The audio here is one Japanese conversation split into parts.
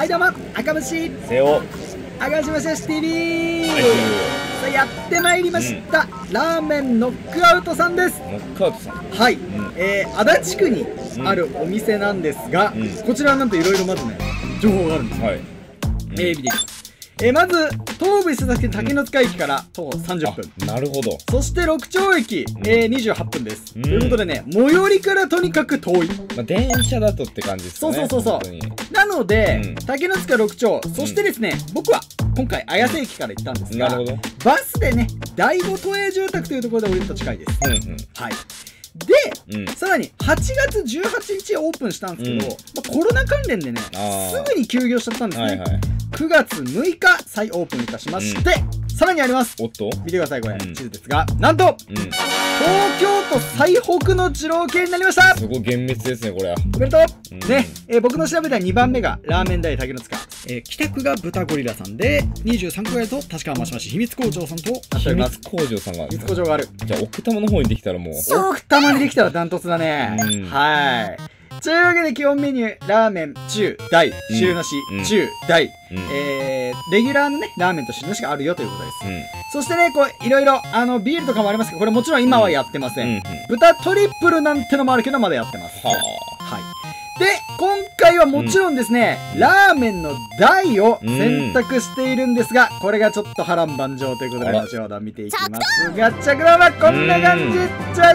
はいどうも赤虫せお赤島シ TV、はいさあやってまいりました、ラーメンノックアウトさんです。ノックアウトさん。はい、ん。えー、足立区にあるお店なんですが、うん。こちらはなんといろいろまずね情報があるんです。よ、はい。えー、見ていきますえー、まず東武伊勢崎竹の塚駅から徒歩30分、あなるほど。そして六丁駅、えー、28分です、うん。ということでね最寄りからとにかく遠い。まあ電車だとって感じですかねそうそうそうそう。なので、うん。竹の塚六丁そしてですね、僕は今回綾瀬駅から行ったんですがなるほど。バスでね第五都営住宅というところで降りると近いです。うん。はいでうん。うんさらに8月18日オープンしたんですけど、うん。まあ、コロナ関連でねすぐに休業しちゃったんですね、はいはい。9月6日再オープンいたしまして、さらにあります。おっと。見てくださいこれ、うん。地図ですがなんとうん東京都最北の二郎系になりました。すごい厳密ですねこれ。はおめでとう、うん。ね、えー僕の調べた2番目がラーメン大竹の塚、えー北区が豚ゴリラさんで23区外と立川増し秘密工場さんと秘密工場さんが。秘密工場がある。じゃあ奥多摩の方にできたらもう。奥多摩にできたらダントツだね、うん。はいというわけで基本メニューラーメン中大汁なし、うん。中大、うん。えー、レギュラーのねラーメンと汁なしがあるよということです。うん。そしてねこういろいろあのビールとかもありますけどこれもちろん今はやってません、豚トリプルなんてのもあるけどまだやってます。ははい。で、今回はもちろんですね、ラーメンの台を選択しているんですが、これがちょっと波乱万丈ということで、後ほど見ていきます。が、着ドラはこんな感じで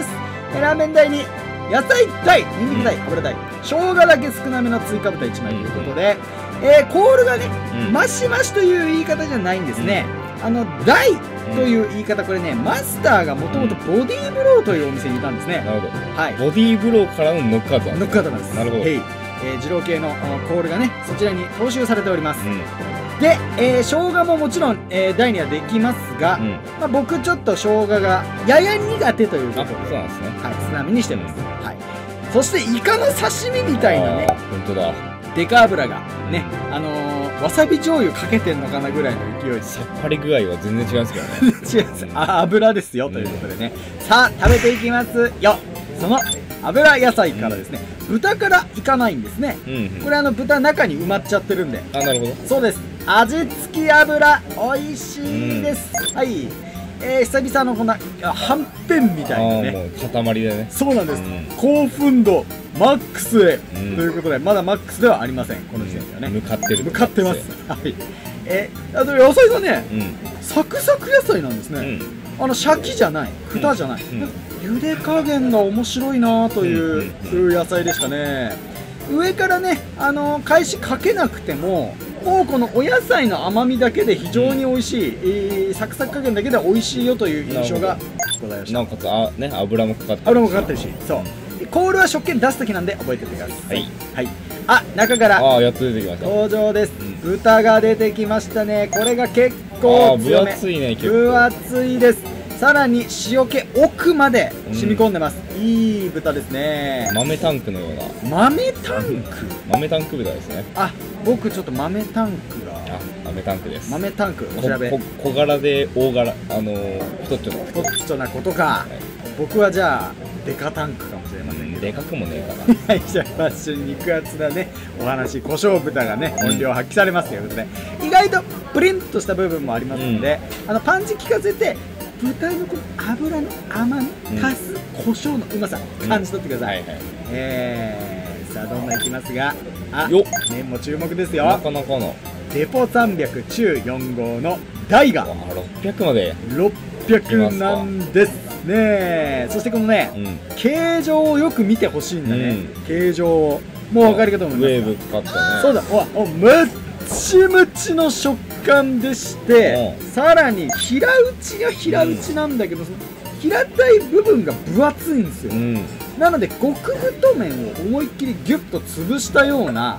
す。ラーメン台に野菜台、ニンニク台、油台、生姜だけ少なめの追加豚1枚ということで、えー、コールがね、うんマシマシという言い方じゃないんですね。あの、台という言い方、これね、マスターがもともとボディーブローというお店にいたんですね。なるほどはい。ボディーブローからのノックアウトなんノックアウトなんです。なるほど。えー、二郎系のあコールがね、そちらに踏襲されております。うんで、えー、生姜ももちろん、えー、台にはできますが、うんまあ、僕ちょっと生姜がやや苦手というこあとで、そうなんですねはい、素直にしてます。はい。そして、イカの刺身みたいなね。本当だ。デカ油がね、あのー、わさび醤油かけてんのかなぐらいの勢いで。す。さっぱり具合は全然違うんですけどね。違います。あ、油ですよ、ということでね。さあ、食べていきますよ。その油野菜からですね、豚からいかないんですね。うんうん。これあの豚中に埋まっちゃってるんで。あなるほど。そうです。味付き油美味しいです、はいえー、久々のこんなあはんぺんみたあいなね。塊でね。そうなんです、うん。興奮度マックスへ、うん。ということでまだマックスではありません。この時点ではね、向かってる。向かってます。はい。えー、あと野菜がねうん。サクサク野菜なんですね、うん。あのシャキじゃない。蓋じゃない、うん。茹で加減が面白いなといううん。野菜でしたね。上からねあの返しかけなくてももうこのお野菜の甘みだけで非常に美味しい、えーサクサク加減だけで美味しいよという印象がございましたなおかつあね油もかかって油もかかってるし。そう。でコールは食券出す時なんで覚えておいてください。はい、はい、あ中から。ああやっと出てきました。登場です、うん。豚が出てきましたね。これが結あ構強め。厚いね結構。分厚いです。さらに塩気奥まで染み込んでます、いい豚ですね。豆タンクのような。豆タンク？豆タンク豚ですね。あ僕ちょっと豆タンクがあ豆タンクです。豆タンクおこ調べ。こ小柄で大柄あのー、太っちょのポッチョなことか。僕はじゃあデカタンクかもしれませんけど。でかくもねえかな。はい、じゃあファッション肉厚なねお話胡椒豚がねうん。音量発揮されますということで、意外とプリンとした部分もありますので、あのパンチ効かせて豚のこの脂の甘みうん。足す胡椒のうまさ感じ取ってください、はいはい。えー、さあどんどんいきますがあよっ。麺も注目ですなよかなかの。デポ300中4号の台があ600まで。600なんですね。そしてこのね、うん。形状をよく見てほしいんだね、うん。形状をもうお分かりかと思いますウェーブかかったね。そうだ。おおむっちむちの食感でしてうさらに平打ちが平打ちなんだけど、その平たい部分が分厚いんですよ、うんなので極太麺を思いっきりギュッと潰したような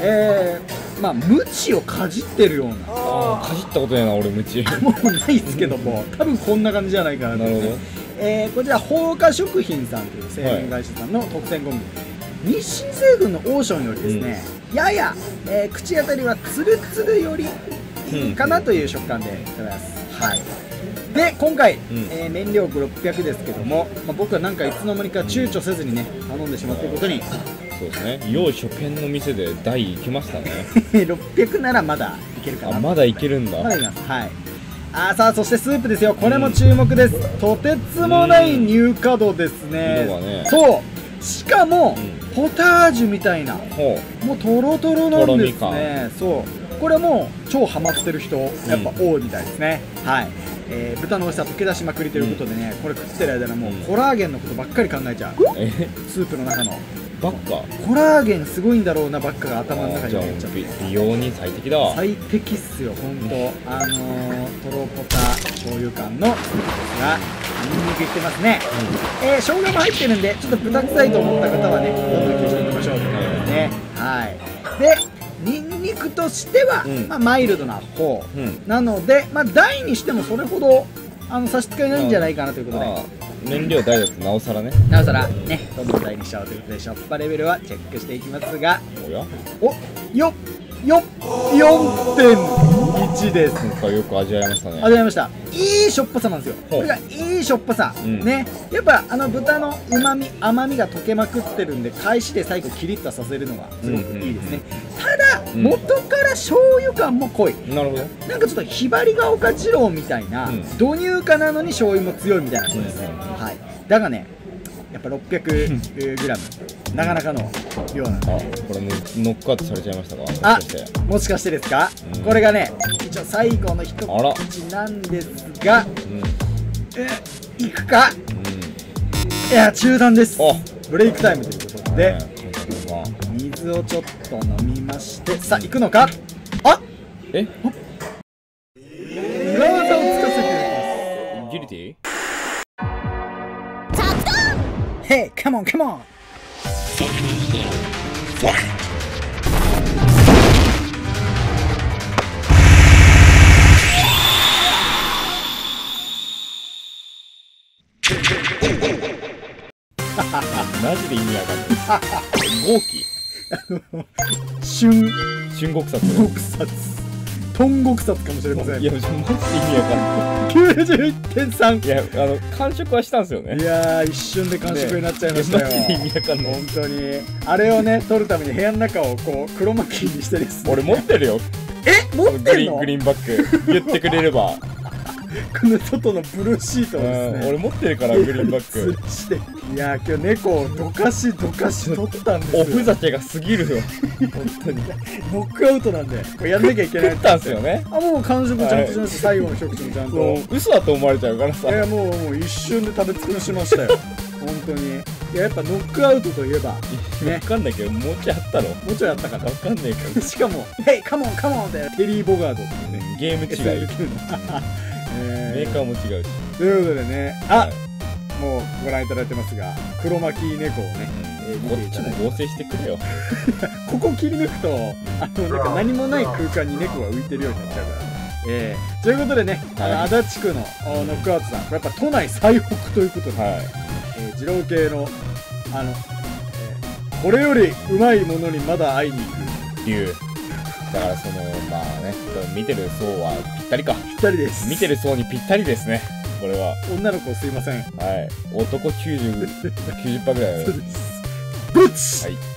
えー、まあムチをかじってるような。かじったことないな俺ムチ。な もうないですけども。多分こんな感じじゃないかなとるほど。えーこちら放火食品さんという製麺会社さんの特選小麦、日清製粉のオーションよりですね、やや、えー口当たりはツルツルよりいいかなという食感でございます、はいで今回、ん。えー麺量600ですけども、まあ、僕はなんかいつの間にか躊躇せずにね頼んでしまっていることに。そうですね。要初見の店で大行きましたね。600ならまだいけるかな。あまだいけるんだ。まだいきます。はい。あーさあそしてスープですよ。これも注目です、とてつもない乳化度ですね。色がね。そう。しかも、うん。ポタージュみたいな。ほもうトロトロなんですとろみねそう。これもう超ハマってる人やっぱ多いみたいですね、はい、えー豚の美味しさ溶け出しまくりということでね、これ食ってる間にもううんコラーゲンのことばっかり考えちゃう。スープの中の。ばっかコラーゲンすごいんだろうなばっかが頭の中に入っちゃって。美美容に最適だわ。最適っすよ本当あのー、トロポタ醤油感のスープですがニンニクいってますね。えー、生姜も入ってるんでちょっと豚臭いと思った方はねどんどん消していきましょう。ということですね。はい。でニンニクとしては、うん。まあ、マイルドな方。うん。なので、まあ、大にしてもそれほどあの差し支えないんじゃないかなということで。燃料大だとなおさらね。なおさらねどんどん大にしちゃおうということでしょっぱレベルはチェックしていきますが。おや？およっよっ4.1です今回よく味わいましたね。味わいました。いいしょっぱさなんですよ。これがいいしょっぱさ、うん。ね。やっぱあの豚のうまみ甘みが溶けまくってるんで返しで最後キリッとさせるのがすごくいいですね、ただ、うん。元から醤油感も濃い。なるほど。なんかちょっとひばりが丘二郎みたいな、うん。導入家なのに醤油も強いみたいなことです、はい。だがねやっぱ 600g なかなかの量なんで。あこれもノックアウトされちゃいましたか？あもしかして。ですか、うん。これがね一応最後の一口なんですがうん。えいくか？うん。いや中断です。あブレイクタイムということで、水をちょっと飲みまして。さあ行くのか？あえ？裏 Hey come on come on. マジで意味わかんない。豪気。春春国殺。国殺豚国殺かもしれません。いやマジで意味わかんない。91.3いやあの完食はしたんですよね。いやー一瞬で完食になっちゃいましたよ、マジで意味わかんない。本当に。あれをね撮るために部屋の中をこう黒巻きにしてですね。俺持ってるよ。え持ってんの？グリーングリーンバッグ。言ってくれればこの外のブルーシートをですねうん俺持ってるからグリーンバッグ吊るしていやー今日猫をどかしどかし取ったんですよ。おふざけが過ぎるよ。本当に。ノックアウトなんでこれやんなきゃいけない食ったんすよ。ね。あもう完食ちゃんとしました、最後の一口もちゃんと。嘘だと思われちゃうからさ。いやもうもう一瞬で食べ尽くしましたよ。本当に。いややっぱノックアウトといえばね。わかんないけどもうちょいあったのもうちょいやったかな。わかんないけど。しかも「ヘイカモンカモン!」って。テリー・ボガードっていうねゲーム違い メーカーも違うし。ということでねあ、はい。もうご覧いただいてますが黒巻き猫をね、えーこっちも合成してくれよ。ここ切り抜くとあのなんか何もない空間に猫が浮いてるようになっちゃうから。えー、ということでね、あのはい足立区のおノックアウトさんこれやっぱ都内最北ということで、はえー二郎系のあの、えーこれよりうまいものにまだ会いに行く。い竜だからそのまあね見てる層はぴったりか。ぴったりです。見てる層にぴったりですねこれは。女の子すいません。はい。男90 90%ぐらいは。そうです。ブッチ！い「